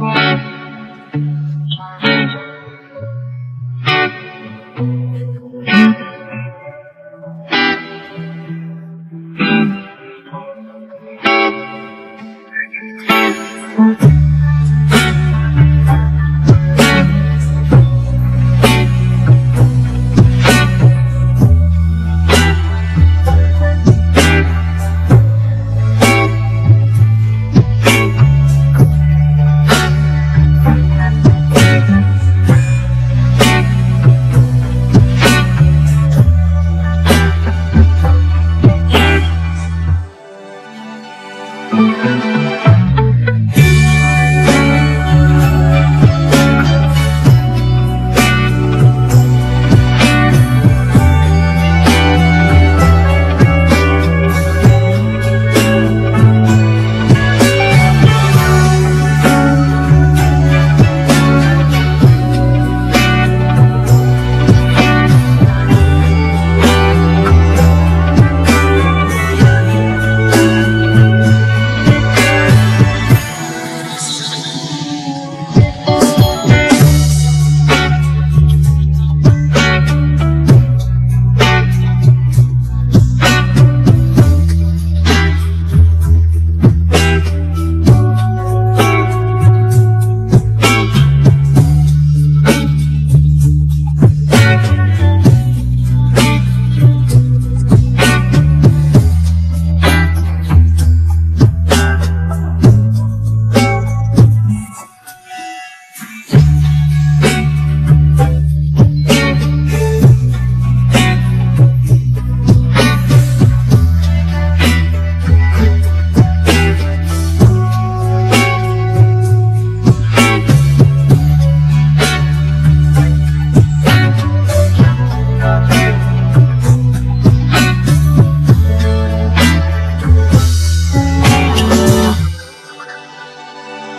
Bye.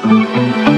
Música